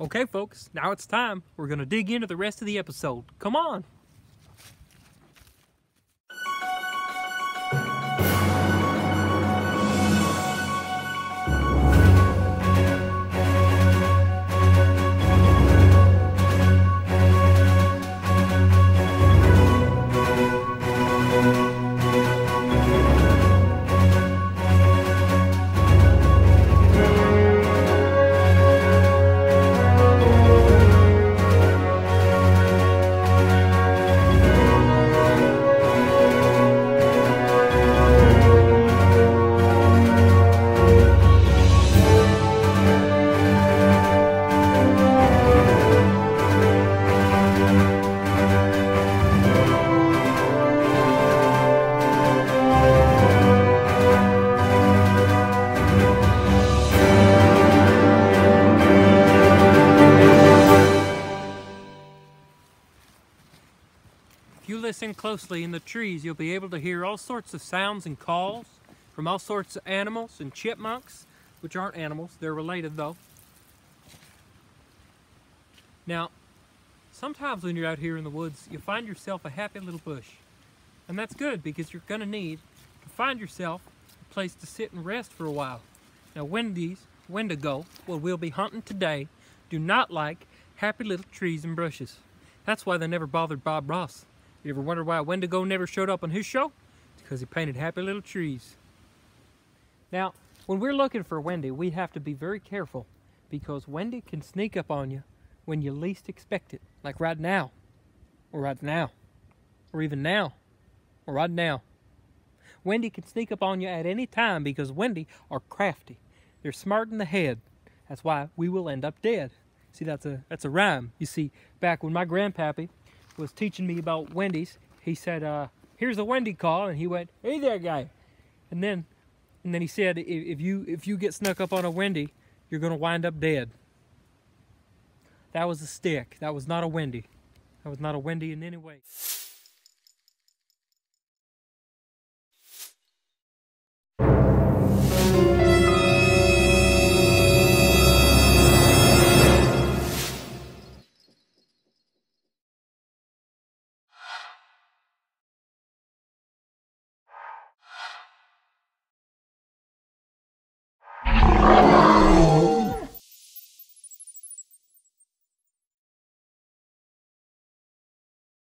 Okay, folks, now it's time. We're going to dig into the rest of the episode. Come on. If you listen closely in the trees, you'll be able to hear all sorts of sounds and calls from all sorts of animals and chipmunks, which aren't animals, they're related though. Now, sometimes when you're out here in the woods, you'll find yourself a happy little bush. And that's good because you're going to need to find yourself a place to sit and rest for a while. Now, Wendy's, Wendigo, what we'll be hunting today, do not like happy little trees and brushes. That's why they never bothered Bob Ross. You ever wonder why Wendigo never showed up on his show? It's because he painted happy little trees. Now, when we're looking for Wendy, we have to be very careful because Wendy can sneak up on you when you least expect it. Like right now, or right now, or even now, or right now. Wendy can sneak up on you at any time because Wendy are crafty. They're smart in the head. That's why we will end up dead. See, that's a that's a rhyme. You see, back when my grandpappy was teaching me about Wendy's, he said, uh, "Here's a Wendy call," and he went, "Hey there, guy," and then and then he said, "If if you if you get snuck up on a Wendy, you're gonna wind up dead." That was a stick. That was not a Wendy. That was not a Wendy in any way.